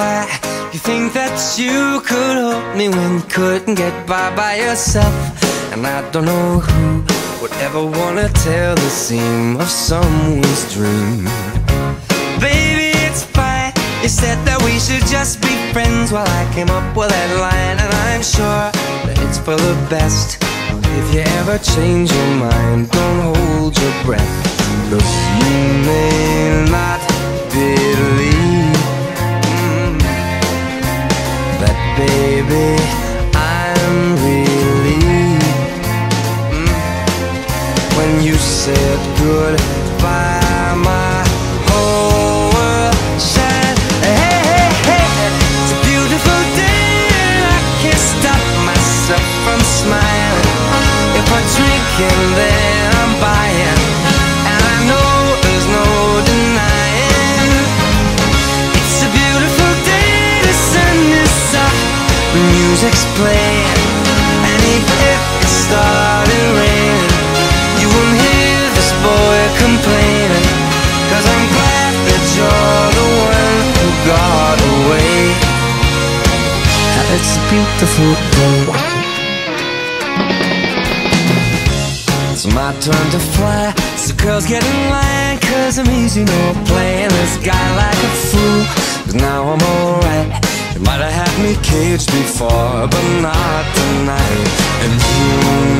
why you think that you could hold me when you couldn't get by by yourself. And I don't know who would ever wanna tell the seam of someone's dream. Baby, it's fine. You said that we should just be friends while I came up with that line, and I'm sure that it's for the best. If you ever change your mind, don't hold your breath. Cause you may not baby, music's playing, and even if it started raining, you won't hear this boy complaining. Cause I'm glad that you're the one who got away. It's a beautiful day. It's my turn to fly. So girls get in line, cause I'm easy, no playing this guy like a fool. Cause now I'm alright. You might have had me caged before, but not tonight. And you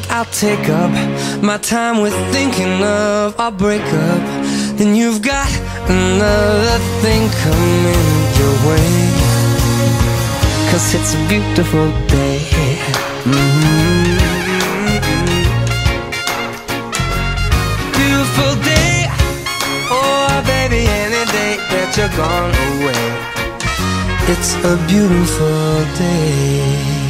think I'll take up my time with thinking of our breakup, then you've got another thing coming your way. Cause it's a beautiful day. Mhm. Beautiful day. Oh, baby, any day that you're gone away. It's a beautiful day.